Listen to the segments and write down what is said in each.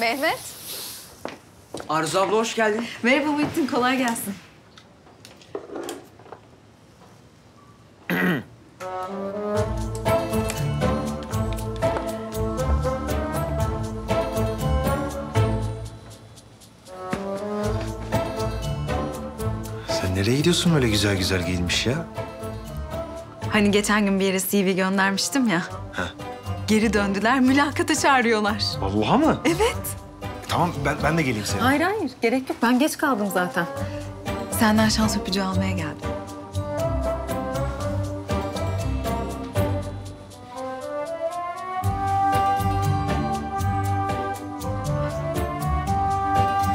Mehmet. Arzu abla hoş geldin. Merhaba Muhittin, kolay gelsin. Sen nereye gidiyorsun öyle güzel güzel giyinmiş ya? Hani geçen gün bir yere CV göndermiştim ya. Heh. Geri döndüler, mülakata çağırıyorlar. Vallahi mı? Evet. Tamam ben, ben de geleyim seninle. Hayır hayır, gerek yok. Ben geç kaldım zaten. Senden şans öpücüğü almaya geldim.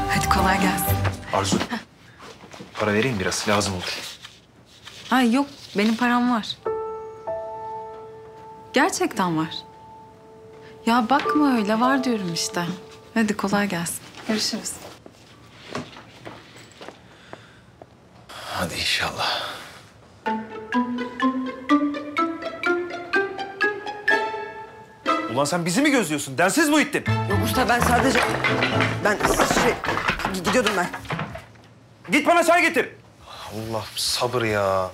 Hadi kolay gelsin. Arzu. Para vereyim biraz lazım olur. Ha yok, benim param var. Gerçekten var. Ya bakma öyle, var diyorum işte. Hadi kolay gelsin. Görüşürüz. Hadi inşallah. Ulan sen bizi mi gözlüyorsun? Densiz Muhittin. Yok usta ben sadece... Ben şey... Gidiyordum ben. Git bana çay getir. Allah sabır ya.